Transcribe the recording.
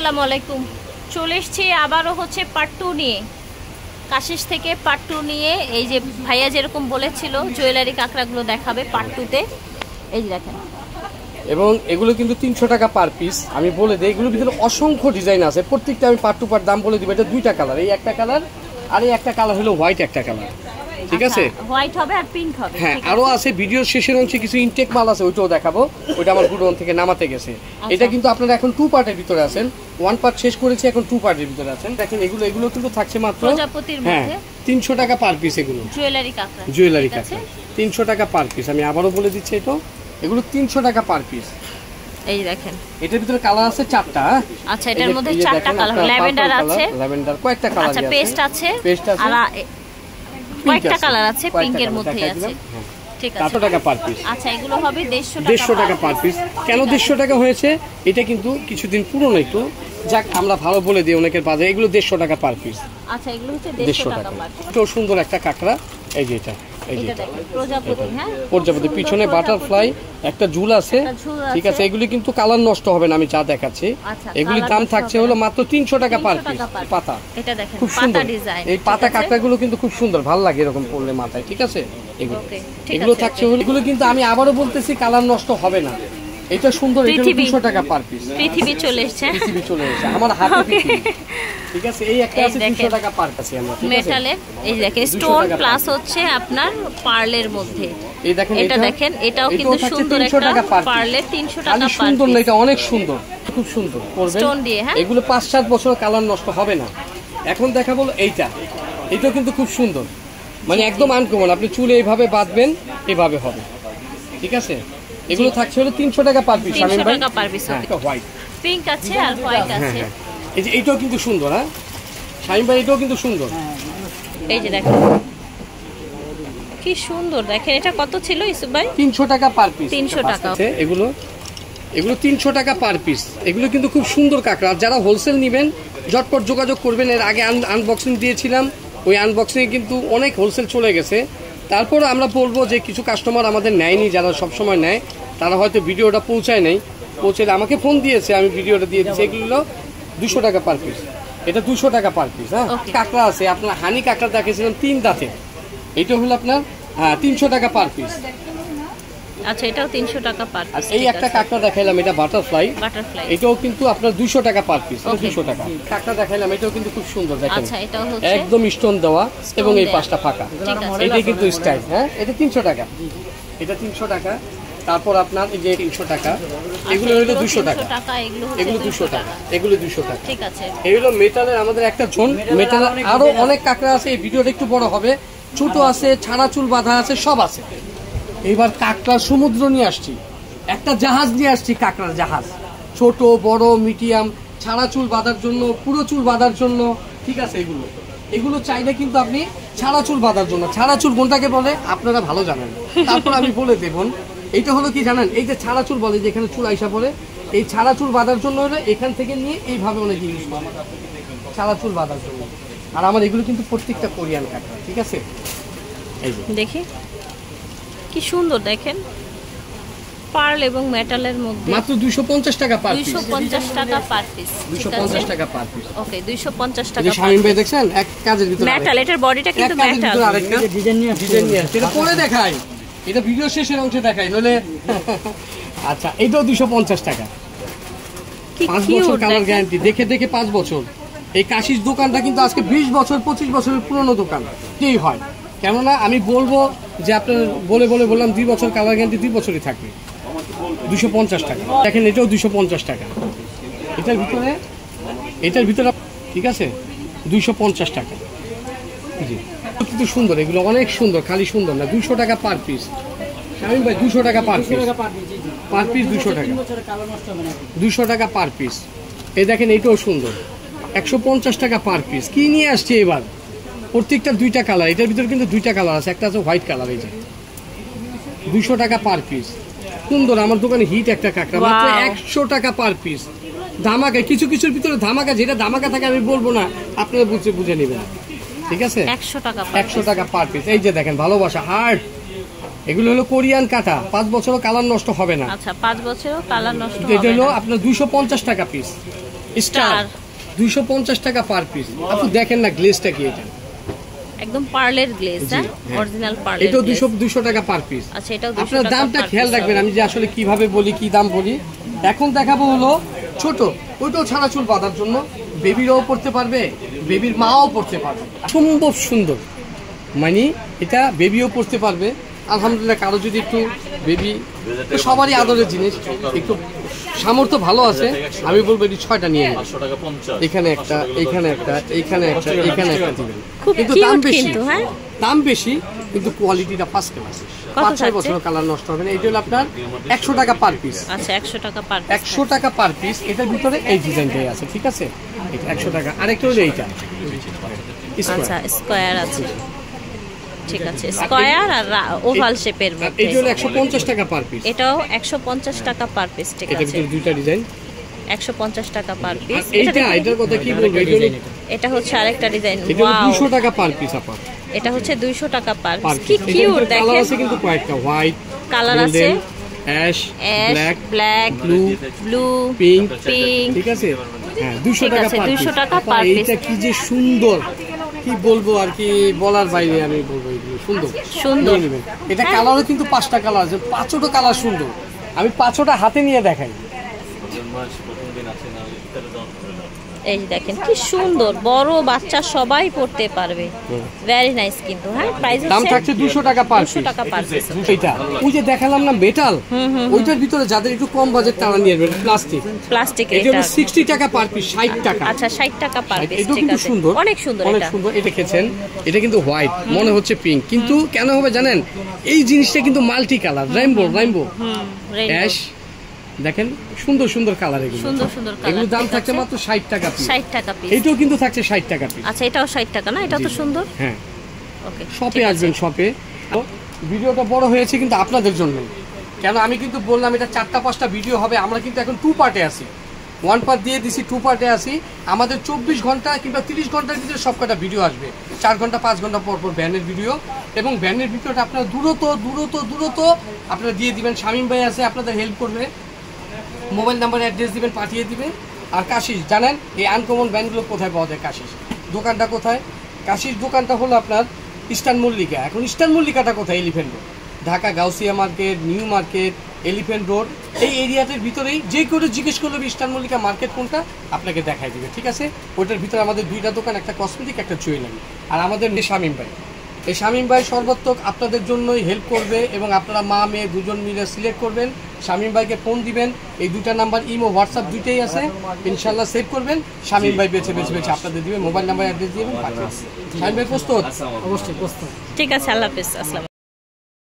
আসসালামু আলাইকুম। চলে এসছি আবারও হচ্ছে পার্ট টু নিয়ে। কাশিস থেকে পার্ট টু নিয়ে এই যে ভাইয়া যেরকম বলেছিল, জুয়েলারি কাঁকড়াগুলো দেখাবে পার্ট টুতে এই দেখেন। এবং এগুলো কিন্তু তিনশো টাকা পার পিস আমি বলে দিই, এগুলোর ভিতরে অসংখ্য ডিজাইন আছে। প্রত্যেকটা আমি পার্ট টু পার্ট দাম বলে দিব, এটা দুইটা কালার এই একটা কালার আর এই একটা কালার হলো হোয়াইট একটা কালার ঠিক আছে? হোয়াইট হবে আর পিঙ্ক হবে হ্যাঁ আরও আছে? ভিডিওর শেষের অংশে কিছু ইনটেক মাল আছে ওইটাও দেখাবো। ওইটা আমার গুডন থেকে নামাতে গেছে। এটা কিন্তু আপনারা এখন টু পার্টের ভিতরে আছেন। ওয়ান পার্ট শেষ করেছি এখন টু পার্টের ভিতরে আছেন। দেখেন এগুলো এগুলো কিন্তু থাকছে মাত্র প্রজাপতির হ্যাঁ মধ্যে। তিনশো টাকা পার পিস এগুলো। জুয়েলারি কাঁকড়া জুয়েলারি? কাছে তিনশো টাকা পার পিস আমি আবারও বলে দিচ্ছি এটা। এগুলো তিনশো টাকা পার পিস এই দেখেন। এটার ভিতরে কালার আছে চারটা হ্যাঁ? আচ্ছা এটার মধ্যে চারটা কালার ল্যাভেন্ডার আছে। ল্যাভেন্ডার কয়েকটা কালার আছে আচ্ছা পেস্ট আছে। পেস্ট আছে। আর কয়েকটা কালার আছে পিঙ্কের মধ্যে আছে। টাকা পার পিস আচ্ছা এগুলো হবে দেড়শো টাকা পার পিস কেন ঠিক আছে। দেড়শো টাকা হয়েছে? এটা কিন্তু কিছুদিন পুরনো একটু। যাক আমরা ভালো বলে দিই অনেকের বাজারে। এগুলো দেড়শো টাকা পার পিস আচ্ছা এগুলো হচ্ছে দেড়শো দেড়শো টাকা সুন্দর একটা কাঁকড়া। এই যে এটা। প্রজাপতি হ্যাঁ? পিছনে বাটারফ্লাই একটা ঝুল আছে। ঠিক আছে। এগুলি কিন্তু কালার নষ্ট হবে না আমি যা দেখাচ্ছি। আচ্ছা, এগুলির দাম থাকছে হলো মাত্র তিনশো টাকা পার 300 পিস টাকা per piece। পাতা খুব সুন্দর। এই পাতা কাঁকড়াগুলো কিন্তু খুব সুন্দর ভালো লাগে এরকম পড়লে মাথায় ঠিক আছে? এগুলো। এগুলো থাকছে. হলো এগুলো কিন্তু আমি আবারও বলতেছি কালার নষ্ট হবে না। এটা সুন্দর এটা। দুশো টাকা পার পিস পৃথিবী চলে এসছে। পৃথিবী চলে এসেছে আমার হাতে পৃথিবী। ঠিক আছে? এই একটা আছে দেখেন। দুশো টাকা পার আমরা মেটালের এই দেখেন স্টোন প্লাস হচ্ছে আপনার পার্লের মধ্যে। এই দেখেন এটা দেখেন এটাও কিন্তু সুন্দর 300 একটা টাকা পার্লের 300 টাকা পার সুন্দর না এটা অনেক সুন্দর খুব সুন্দর করবেন? Stone দিয়ে, হ্যাঁ? এগুলো পাঁচ সাত বছর কালার নষ্ট হবে না। এখন দেখা বলো এইটা। এটাও কিন্তু খুব সুন্দর। মানে একদম আনকমন আপনি চুলে এইভাবে বাঁধবেন এভাবে হবে। ঠিক আছে? এগুলো থাকছে হলো তিনশো টাকা পার পিস 300 টাকা piece, হ্যাঁ হোয়াইট পিঙ্ক আছে আর হোয়াইট হ্যাঁ আছে। হ্যাঁ। এই যে এইটাও কিন্তু সুন্দর হ্যাঁ? শামিম ভাই এটাও কিন্তু সুন্দর। এই যে দেখেন। কি সুন্দর দেখেন এটা কত ছিল ইসুফ ভাই? তিনশো টাকা পার পিস 300 টাকা। এগুলো এগুলো তিনশো টাকা পার পিস এগুলো কিন্তু খুব সুন্দর কাঁকড়া। আর যারা হোলসেল নেবেন ঝটপট যোগাযোগ করবেন। এর আগে আনবক্সিং দিয়েছিলাম। ওই আনবক্সিংয়ে কিন্তু অনেক হোলসেল চলে গেছে। তারপর আমরা বলব যে কিছু কাস্টমার আমাদের নেয়নি যারা সবসময় নেয় তারা হয়তো ভিডিওটা পৌঁছায় নাই। পৌঁছে আমাকে ফোন দিয়েছে আমি ভিডিওটা দিয়ে দিচ্ছি। এগুলো দুশো টাকা পার পিস এটা দুশো টাকা পার পিস হ্যাঁ? কাঁকড়া আছে আপনার হানি কাঁকড়া দেখেছিলাম তিন দাঁতে। এটা হলো আপনার হ্যাঁ তিনশো টাকা পার পিস আচ্ছা এটাও 300 টাকা পার আর এই একটা কাঁকড়া দেখাইলাম এটা বাটারফ্লাই বাটারফ্লাই এটাও কিন্তু আপনার দুশো টাকা পার পিস টাকা। কাঁকড়া দেখাইলাম এটাও কিন্তু খুব সুন্দর দেখেন। আচ্ছা হচ্ছে একদম স্টোন দেওয়া এবং এই পাঁচটা ফাঁকা। কিন্তু স্টাইল হ্যাঁ? এটা তিনশো টাকা। এটা তিনশো টাকা। তারপর আপনার এই যে তিনশো টাকা এগুলো হলো দুশো টাকা। এগুলো হচ্ছে এগুলো 200 দুশো টাকা। এগুলো দুশো টাকা। ঠিক আছে। এগুলো মেটালের আমাদের একটা জোন মেটাল আরও অনেক কাঁকড়া আছে এই ভিডিওটা একটু বড় হবে। ছোট আছে ছাড়া চুল বাঁধা আছে সব আছে। এইবার কাঁকড়া সমুদ্র নিয়ে আসছি। একটা জাহাজ নিয়ে আসছি কাঁকড়ার জাহাজ। ছোট বড় মিডিয়াম ছাড়া চুল বাঁধার জন্য পুরো চুল বাঁধার জন্য ঠিক আছে এগুলো। এগুলো চাইলে কিন্তু আপনি ছাড়া চুল বাঁধার জন্য ছাড়া চুল কোনটাকে বলে? আপনারা ভালো জানেন। তারপর আমি বলে দেবন এইটা হলো কি জানেন? এই যে ছাড়া চুল বলে যেখানে চুল আইসা পড়ে এই ছাড়া চুল বাঁধার জন্য হলে এখান থেকে নিয়ে এইভাবে অনেক ইউজ করে ছাড়া চুল বাঁধার জন্য। আর আমার এগুলো কিন্তু প্রত্যেকটা কোরিয়ান কাটা ঠিক আছে? এই যে। দেখি। কি সুন্দর দেখেন। পার্ল এবং মেটালের মধ্যে মাত্র দুইশো পঞ্চাশ টাকা পার পিস 250 টাকা পার পিস দুইশো পঞ্চাশ টাকা পার পিস ওকে 250 এই টাকা যে শামিম ভাই দেখছেন? এক কাজের ভিতরে মেটাল এটার বডিটা কিন্তু মেটাল আরেকটা। ডিজাইন নিয়ে ডিজাইন নিয়ে। এটা পরে দেখাই। এটা ভিডিও শেষের অংশে দেখাই নলে আচ্ছা এটাও দুশো পঞ্চাশ টাকা। পাঁচ বছর কালার গ্যারান্টি দেখে দেখে পাঁচ বছর। এই কাশিস দোকানটা কিন্তু আজকে বিশ বছর পঁচিশ বছরের পুরনো দোকান। কেই হয়। কেননা আমি বলব যে আপনার বলে বলে বললাম দুই বছর কালার গ্যারান্টি দুই বছরই থাকবে। দুশো পঞ্চাশ টাকা। দেখেন এটাও দুশো পঞ্চাশ টাকা। এটার ভিতরে এটার ভিতরে ঠিক আছে? দুইশো পঞ্চাশ টাকা। জি কিন্তু সুন্দর এগুলো অনেক সুন্দর খালি সুন্দর না দুশো টাকা পার পিস শামিম ভাই দুশো টাকা পার পিস পার পিস দুশো টাকা। দুশো টাকা পার পিস এই দেখেন এইটাও সুন্দর। একশো পঞ্চাশ টাকা পার পিস কী নিয়ে আসছে এবার? প্রত্যেকটা দুইটা কালার এটার ভিতরে কিন্তু দুইটা কালার আছে একটা আছে হোয়াইট কালার এই যে। দুশো টাকা পার পিস সুন্দর আমার দোকানে হিট একটা কাঁকড়া মাত্র একশো টাকা পার পিস ধামাকা কিছু কিছুর ভিতরে ধামাকা যেটা ধামাকা থাকে আমি বলব না আপনারা বুঝে বুঝে নেবেন। ঠিক আছে? 100 টাকা একশো। টাকা পার পিস এই যে দেখেন ভালোবাসা হার্ট এগুলো হলো কোরিয়ান কাঁটা পাঁচ বছরও কালার নষ্ট হবে না। আচ্ছা পাঁচ বছরও কালার নষ্ট এটা হলো আপনার দুইশো পঞ্চাশ টাকা পিস স্টার দুইশো পঞ্চাশ টাকা পার পিস আপনি দেখেন না গ্লেজটা কি এটা? একদম পার্লের গ্লেজ হ্যাঁ। অরিজিনাল পার্লের এটাও দুশো দুশো টাকা পার পিস আচ্ছা এটাও 200 আপনার দামটা খেয়াল রাখবেন আমি যে আসলে কীভাবে বলি কি দাম বলি? এখন দেখাবো হলো ছোট। ওইটাও ছাড়া চুল বাঁধার জন্য। বেবিরাও পড়তে পারবে? বেবির মাও পড়তে পারবে। সম্ভব সুন্দর। মানে এটা বেবিও পড়তে পারবে। আলহামদুলিল্লাহ কারও যদি একটু বেবি সবারই আদরের জিনিস। একটু সামর্থ্য ভালো আছে। আমি বলব এটি ছয়টা নিয়ে এখানে একটা এখানে একটা এখানে একটা এখানে একটা দিবেন। কিন্তু দাম বেশি। কিন্তু, হ্যাঁ? দাম বেশি কিন্তু কোয়ালিটিটা ফার্স্ট ক্লাস পাঁচ ছয় বছর কালার নষ্ট হবে না। এটা হলো আপনার একশো টাকা পার পিস আচ্ছা একশো টাকা পার একশো টাকা পার পিস এটার ভিতরে এই ডিজাইনটাই আছে ঠিক আছে? একশো টাকা। আরেকটা হলো এইটা। আচ্ছা স্কোয়ার আছে। ঠিক আছে স্কোয়ার আর ওভাল শেপের মধ্যে। এইটা হলো একশো পঞ্চাশ টাকা পার পিস এটাও একশো পঞ্চাশ টাকা পার পিস ঠিক আছে। ভিতরে দুইটা ডিজাইন। একশো পঞ্চাশ টাকা পার পিস এইটা এটার কথা কি বলব? এটা এটা। হচ্ছে আরেকটা ডিজাইন এটা হলো ওয়াও দুশো টাকা পার পিস আপা। এটা হচ্ছে দুইশো টাকা পার। পার কি কিউট কালার আছে কিন্তু কয়েকটা হোয়াইট কালার আছে। Ash black black blue blue pink pink ঠিক আছে? হ্যাঁ দুশো ঠিক টাকা আছে, পার 200 টাকা piece। এইটা কি যে সুন্দর। কি বলব আর কি বলার বাইরে আমি বলব সুন্দর। সুন্দর। এটা কালারও কিন্তু পাঁচটা কালার আছে পাঁচটা কালার সুন্দর। আমি পাঁচটা হাতে নিয়ে দেখাই। এই যে দেখেন কি সুন্দর। বড় বাচ্চা সবাই পড়তে পারবে। ভেরি নাইস কিন্তু হ্যাঁ? প্রাইস দাম থাকছে দুশো টাকা পার পিস টাকা পার পিস এইটা। ওই যে দেখালাম না মেটাল ওইটার ভিতরে যাদের একটু কম বাজেট তারা নিয়ে নেবেন প্লাস্টিক প্লাস্টিক এটা এটা। হলো সিক্সটি টাকা পার পিস ষাট টাকা। আচ্ছা ষাট টাকা পার পিস ঠিক কিন্তু সুন্দর। অনেক সুন্দর এটা। অনেক সুন্দর। এটা খেয়েছেন এটা কিন্তু হোয়াইট মনে হচ্ছে পিঙ্ক কিন্তু কেন হবে জানেন? এই জিনিসটা কিন্তু multi colour rainbow rainbow rainbow। Ash দেখেন সুন্দর সুন্দর কালার এগুলো। সুন্দর সুন্দর কালার দাম থাকছে মাত্র ষাট টাকা পিস ষাট টাকা পিস এইটাও কিন্তু থাকছে ষাট টাকা পিস আচ্ছা এটাও ষাট টাকা না? এটা তো সুন্দর? হ্যাঁ। ওকে শপে আসবেন শপে ভিডিওটা বড় হয়েছে কিন্তু আপনাদের জন্য। কেন আমি কিন্তু বললাম এটা চারটা পাঁচটা ভিডিও হবে। আমরা কিন্তু এখন টু পার্টে আছি। ওয়ান পার্ট দিয়ে দিছি টু পার্টে আছি। আমাদের চব্বিশ ঘণ্টা কিংবা তিরিশ ঘণ্টার ভিতরে সব কটা ভিডিও আসবে। চার ঘণ্টা পাঁচ ঘণ্টা পর পর ভ্যানের ভিডিও এবং ভ্যানের ভিডিওটা আপনারা দূরত দূরত দূরত আপনারা দিয়ে দিবেন। শামীম ভাই আছে আপনাদের হেল্প করবে। মোবাইল নাম্বার অ্যাড্রেস দিবেন, পাঠিয়ে দিবেন। আর কাশিস, জানেন এই আনকমন ব্যান্ডগুলো কোথায় পাওয়া যায় কাশিস? দোকানটা কোথায়? কাশিস দোকানটা হলো আপনার ইস্টার্ন মল্লিকা। এখন ইস্টার্ন মল্লিকাটা কোথায়? Elephant road Dhaka Gausia market, new market elephant road এই এরিয়াটার ভিতরেই যে কেউ জিজ্ঞেস করলে ইস্টার্ন মল্লিকা মার্কেট কোনটা, আপনাকে দেখাই দিবে, ঠিক আছে? ওইটার ভিতরে আমাদের দুইটা দোকান, একটা কসমেটিক একটা জুয়েলারি আর আমাদের নে শামীম ভাই। এই শামীম ভাই সর্বাত্মক আপনাদের জন্যই হেল্প করবে এবং আপনারা মা মেয়ে দুজন মিলে সিলেক্ট করবেন। শামীম ভাইকে ফোন দিবেন। এই দুটা নাম্বার ইমো হোয়াটসঅ্যাপ দুইটাই আছে। ইনশাল্লাহ সেভ করবেন। শামীম ভাই বেছে বেছে বেছে আপনাদের দিবেন মোবাইল নাম্বার অ্যাড্রেস দিবেন শামীম ভাই প্রস্তুত? অবশ্যই প্রস্তুত। ঠিক আছে আল্লাহ হাফেজ। আসসালাম